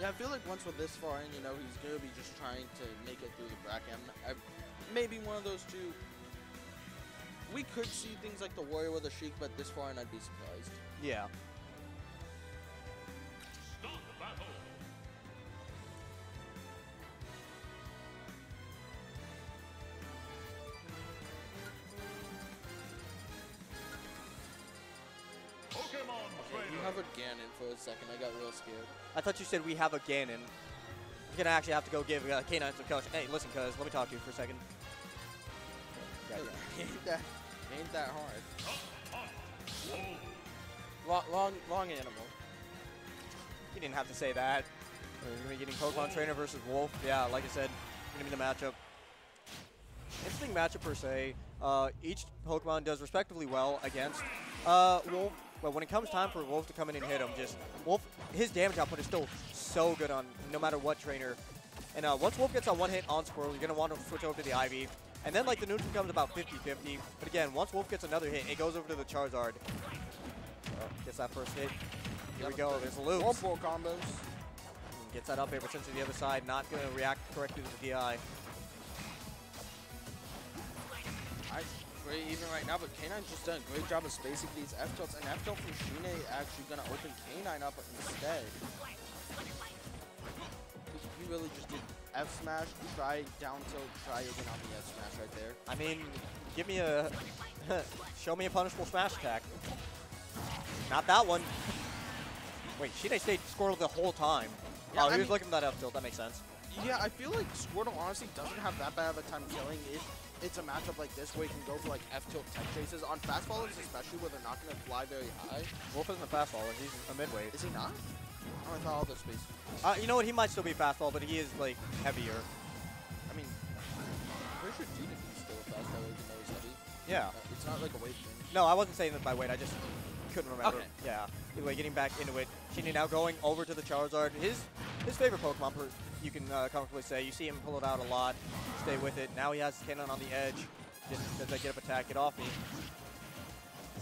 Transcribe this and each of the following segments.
Yeah, I feel like once we're this far in, you know, he's going to be just trying to make it through the bracket. I, maybe one of those two. We could see things like the Warrior with a Sheik, but this far in, I'd be surprised. Yeah. Okay, you have a Ganon for a second. I got real scared. I thought you said we have a Ganon. We're gonna actually have to go give uh, K9 some coach. Hey, listen, cuz, let me talk to you for a second. Yeah, yeah. ain't that ain't that hard. Long, long, long animal. You didn't have to say that. We're gonna be getting Pokemon Trainer versus Wolf. Yeah, like I said, gonna be the matchup. Interesting matchup per se. Uh, each Pokemon does respectively well against uh, Wolf, but when it comes time for Wolf to come in and hit him, just Wolf, his damage output is still so good on no matter what trainer. And uh, once Wolf gets on one hit on Squirtle, you're gonna want to switch over to the Ivy. And then like the neutral becomes about 50-50. But again, once Wolf gets another hit, it goes over to the Charizard. Uh, gets that first hit. Here we go. There's the loop. Multiple combos. Gets that up air, but since to the other side, not going to react correctly to the DI. I great even right now, but K9 just done a great job of spacing these F tilts, and F tilt from Shine actually gonna open K9 up instead. He really just did F smash, try down tilt, try again on the F smash right there. I mean, give me a, show me a punishable smash attack. Not that one. Wait, Shine stayed Squirtle the whole time. Yeah, oh, he I was mean- looking for that F tilt. That makes sense. Yeah, I feel like Squirtle honestly doesn't have that bad of a time killing if it's a matchup like this where you can go for like F tilt tech chases on fast fallers, especially where they're not gonna fly very high. Wolf isn't a fast faller, he's a midweight. Is he not? Oh, I thought all the space. Uh, you know what? He might still be fast faller, but he is like heavier. I mean, I'm pretty sure still a fast faller even though he's heavy. Yeah. Uh, it's not like a weight thing. No, I wasn't saying that by weight. I just couldn't remember. Okay. Yeah. Anyway, getting back into it. Shine now going over to the Charizard. His his favorite Pokemon, you can uh, comfortably say. You see him pull it out a lot. Stay with it. Now he has Cannon on the edge. Just as I get up attack, get off me.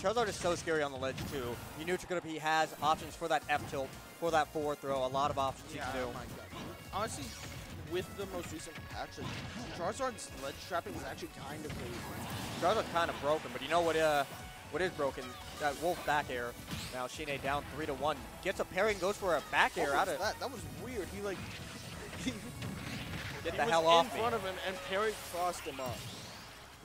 Charizard is so scary on the ledge too. You knew he has options for that F tilt, for that forward throw. A lot of options Yeah, he can oh do. god. Honestly, with the most recent patch, Charizard's ledge trapping is actually kind of crazy. Charizard's kind of broken, but you know what? Uh, what is broken? That Wolf back air. Now Shine down three to one. Gets a parry, and goes for a back air What out was of. that? That was weird. He like he, Get he the was hell in off me. front of him and Perry crossed him up.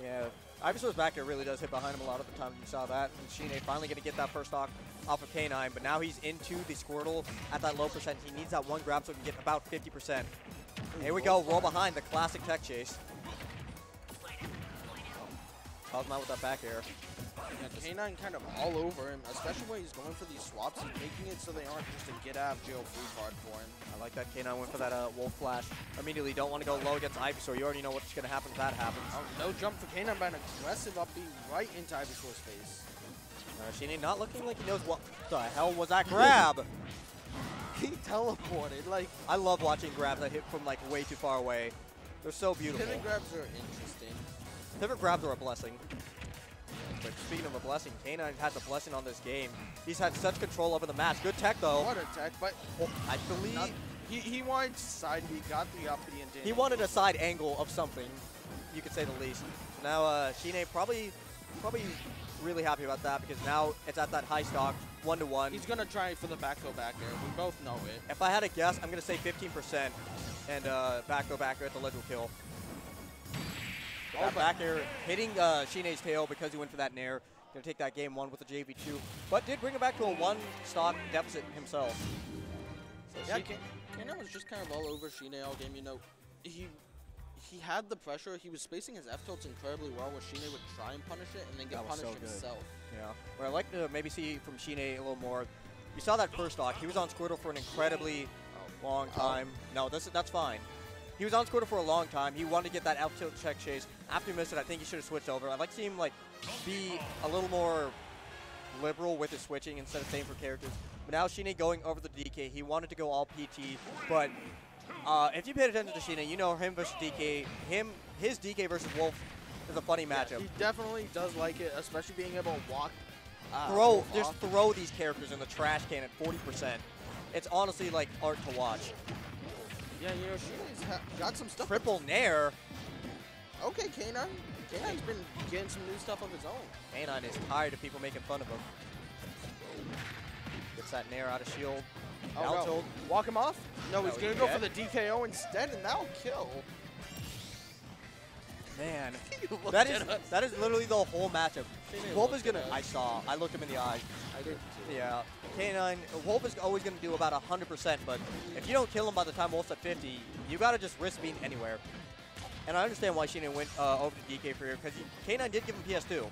Yeah, Ivysaur's back air really does hit behind him a lot of the time. You saw that. And Shine finally going to get that first stock off of K9, but now he's into the Squirtle at that low percent. He needs that one grab so he can get about 50%. Here we go, roll behind the classic tech chase. Calls him with that back air. Yeah, K9 kind of all over him, especially when he's going for these swaps. He's making it so they aren't just a get out of jail free card for him. I like that K9 went for that uh, Wolf Flash. Immediately don't want to go low against Ivysaur. You already know what's going to happen if that happens. Oh, no jump for K9, but an aggressive up B right into Ivysaur's face. Uh, Shine not looking like he knows what the hell was that grab. He teleported. Like, I love watching grabs that hit from like way too far away. They're so beautiful. pivot grabs are interesting. Pivot grabs are a blessing. But speaking of a blessing, K9 has a blessing on this game. He's had such control over the match. Good tech though. What a tech, but Oh, I believe not, he, he wanted side B, got the and didn't. he wanted a side angle of something, you could say the least. Now uh, Shine probably probably really happy about that because now it's at that high stock, one to one. He's gonna try for the back throw back air. We both know it. If I had to guess, I'm gonna say 15% and uh, back go back air at the ledge will kill. Oh, back air hitting uh, Shine's tail because he went for that nair. Gonna take that game one with the JV2, but did bring it back to a one stock deficit himself. So Yeah, K9 was just kind of all over Shine all game. You know, he he had the pressure. He was spacing his F tilts incredibly well, where Shine would try and punish it and then get punished so good. himself. Yeah. What I'd like to maybe see from Shine a little more, you saw that first stock. He was on Squirtle for an incredibly long Oh. time. No, that's, that's fine. He was on Squirtle for a long time. He wanted to get that out tilt check chase. After he missed it, I think he should have switched over. I'd like to see him like be a little more liberal with his switching instead of staying for characters. But now Shine going over the DK. He wanted to go all PT, but uh, if you paid attention to Shine, you know him versus DK. Him, his DK versus Wolf is a funny Yeah, matchup. he definitely does like it, especially being able to walk. uh, throw just off. throw these characters in the trash can at 40%. it's honestly like art to watch. Yeah, you know, Shine's ha got some stuff. Triple Nair. Okay, K9. K9's been getting some new stuff of his own. K9 is tired of people making fun of him. Gets that Nair out of shield. Oh, no. Walk him off? No, No, he's going to go dead. for the DKO instead, and that'll kill. Man, that at is us. that is literally the whole matchup. Shine Wolf looked is gonna. I saw. I looked him in the eye. I did too. Yeah, K9. Wolf is always gonna do about 100%, but if you don't kill him by the time Wolf's at 50, you gotta just risk being anywhere. And I understand why Sheenan went uh, over to DK for here because K9 did give him PS2,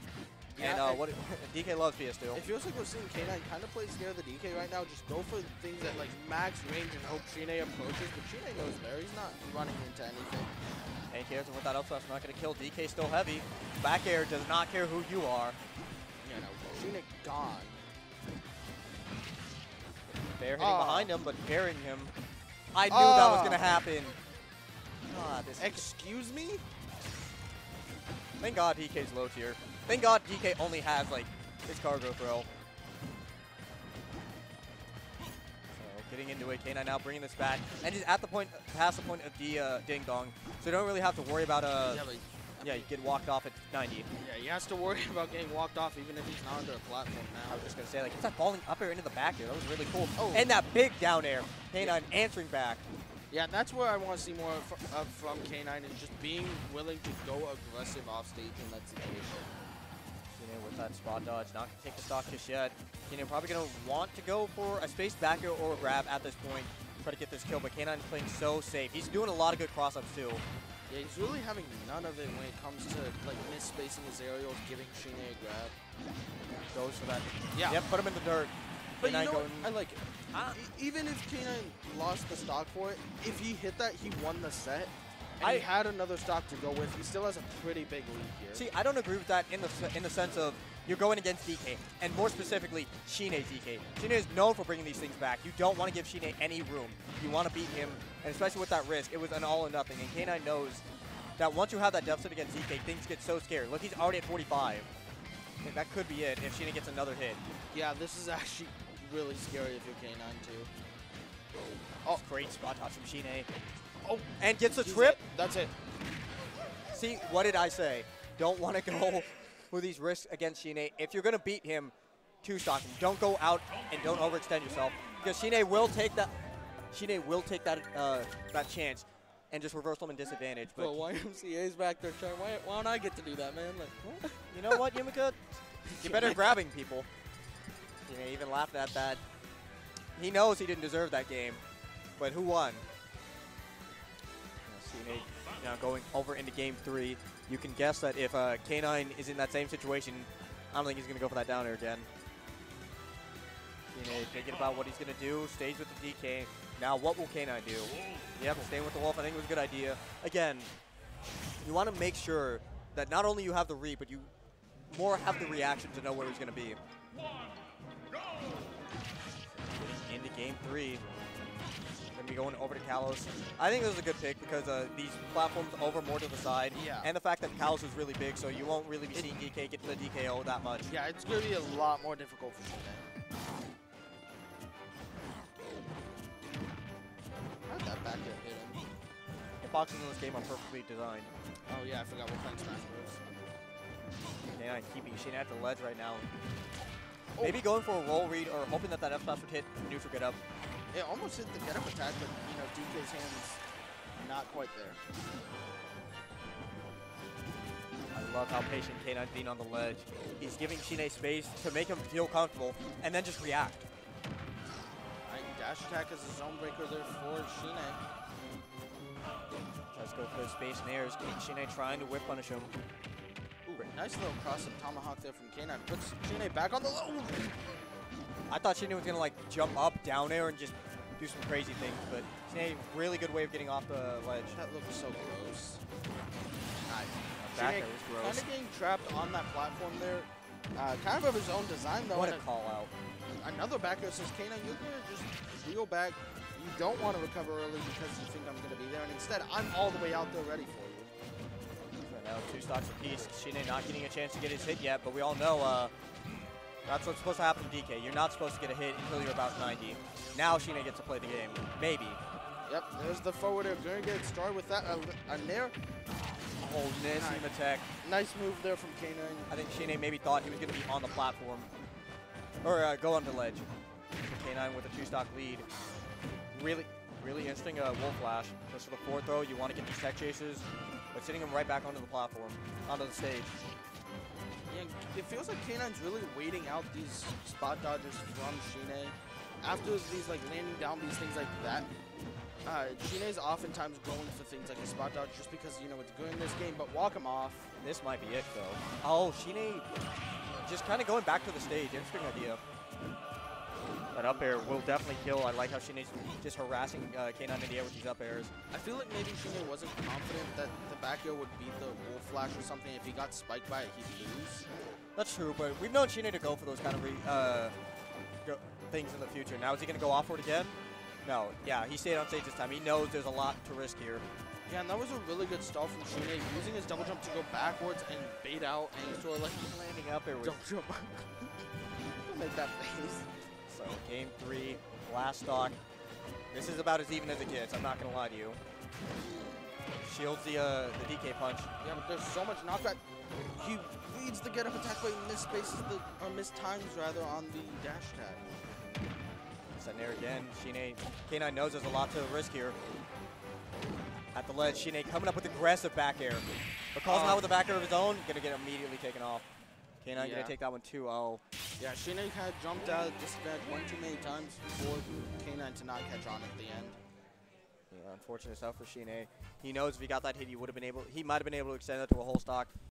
Yeah, and uh, what DK loves PS2. It feels like we're seeing K9 kind of play near the DK right now. Just go for things at like max range and hope Shine approaches. But Shine knows there. He's not running into anything. And cares with that up smash not gonna kill. DK still heavy. Back air does not care who you are. You know, Shine gone. They're hitting Aw. behind him, but carrying him. I knew that was Ah. gonna happen. God, this Excuse me? Thank God DK's low tier. Thank God DK only has like his cargo throw. So getting into it, K9 now bringing this back, and he's at the point, past the point of the uh, ding dong, so you don't really have to worry about uh, yeah, but yeah, you get walked off at 90. yeah, he has to worry about getting walked off even if he's not under a platform now. I was just gonna say like, it's that falling up air into the back here. That was really cool. Oh. And that big down air. K9 answering back. Yeah, that's where I want to see more uh, from K9 is just being willing to go aggressive off stage in that situation. K9 with that spot dodge, not gonna take the stock just yet. K9 probably gonna want to go for a space back air or a grab at this point, try to get this kill, but K9 is playing so safe. He's doing a lot of good cross-ups too. Yeah, he's really having none of it when it comes to like misspacing his aerials, giving Shine a grab. Goes for that. Yeah. Yep, put him in the dirt. But you K9 know what? going- I like it. Even if K9 lost the stock for it, if he hit that, he won the set. And I- he had another stock to go with. He still has a pretty big lead here. See, I don't agree with that in the in the sense of you're going against DK, and more specifically, Shine's DK. Shine is known for bringing these things back. You don't want to give Shine any room. You want to beat him, and especially with that risk, it was an all or nothing. And K9 knows that once you have that deficit against DK, things get so scary. Look, he's already at 45. And that could be it if Shine gets another hit. yeah, this is actually really scary if you're K9 too. Oh, great spot dodge from Shine. Oh, And gets a trip. it. That's it. See, what did I say? Don't want to go with these risks against Shine. If you're going to beat him, two stock him. Don't go out and don't overextend yourself because Shine will take that. Shine will take that uh, that chance and just reverse them in disadvantage. But Bro, YMCA's back there trying. Why, why don't I get to do that, man? Like, what? you know what, Yumika? You're better grabbing people. Shine even laughed at that. He knows he didn't deserve that game, but who won? Shine now going over into game three. You can guess that if uh, K9 is in that same situation, I don't think he's going to go for that down again. Shine thinking about what he's going to do, stays with the DK. Now, what will K9 do? Yep, staying with the Wolf, I think it was a good idea. Again, you want to make sure that not only you have the read, but you more have the reaction to know where he's going to be. Getting into game three. Going to be going over to Kalos. I think this is a good pick because uh, these platforms over more to the side. Yeah. And the fact that Kalos is really big, so you won't really be seeing DK get to the DKO that much. Yeah, it's going to be a lot more difficult for Shine. How'd that back hit him? Hitboxes in this game are perfectly designed. Oh, yeah, I forgot we're playing Smash Bros. K9 keeping Shane at the ledge right now. Oh. Maybe going for a roll read or hoping that that F smash would hit neutral get up. It almost hit the get up attack, but, you know, DK's hands not quite there. I love how patient K9's being on the ledge. He's giving Shine space to make him feel comfortable and then just react. Right, dash attack is a zone breaker there for Shine. Tries to go for space and airs. Shine trying to whip punish him. Ooh, nice little cross up tomahawk there from K9. Puts Shine back on the low. I thought Shine was gonna like jump up, down air, and just do some crazy things, but Shine, really good way of getting off the ledge. That looks so gross. Back Shine was gross. kind of getting trapped on that platform there. Uh, kind of of his own design though. What a and call out. Another backer says, K9, you're gonna just reel back. You don't want to recover early because you think I'm gonna be there, and instead I'm all the way out there ready for you. Right now, two stocks apiece. Shine not getting a chance to get his hit yet, but we all know uh, That's what's supposed to happen to DK. You're not supposed to get a hit until you're about 90. Now Shine gets to play the game. Maybe. Yep, there's the forward air. Gonna get started with that. A, a nair. Oh, Nissim attack. Nice move there from K9. I think Shine maybe thought he was going to be on the platform. Or uh, go on the ledge. K9 with a two-stock lead. Really, really interesting uh, Wolf Flash. Just for the fourth throw, you want to get these tech chases, but sitting him right back onto the platform, onto the stage. It feels like K9's really waiting out these spot dodgers from Shine. After these like landing down these things like that, uh, Shine's oftentimes going for things like a spot dodge just because you know it's good in this game, but walk him off. This might be it though. Oh, Shine just kind of going back to the stage. Interesting idea. That up air will definitely kill. I like how Shine's just harassing uh, K9 in the air with these up airs. I feel like maybe Shine wasn't confident that the back air would beat the Wolf Flash or something. If he got spiked by it, he'd lose. That's true, but we've known Shine to go for those kind of re, uh, go, things in the future. Now, is he going to go off for it again? No. Yeah, he stayed on stage this time. He knows there's a lot to risk here. Yeah, and that was a really good stall from Shine, using his double jump to go backwards and bait out and sort of like landing up there with double jump. Don't make that face. So game three, last stock. This is about as even as it gets. I'm not gonna lie to you. Shields the uh, the DK punch. Yeah, but there's so much knockback. He reads the get up attack, but he misspaces the or mistimes rather on the dash tag. Set there again. Shine K9 knows there's a lot to risk here. At the ledge, Shine coming up with aggressive back air. But calls him out with a back air of his own, gonna get immediately taken off. K9 Yeah. gonna take that one 2-0. Yeah, Shine had jumped out of disadvantage one too many times for K9 to not catch on at the end. Yeah, unfortunate stuff for Shine. He knows if he got that hit, he would have been able. He might have been able to extend that to a whole stock.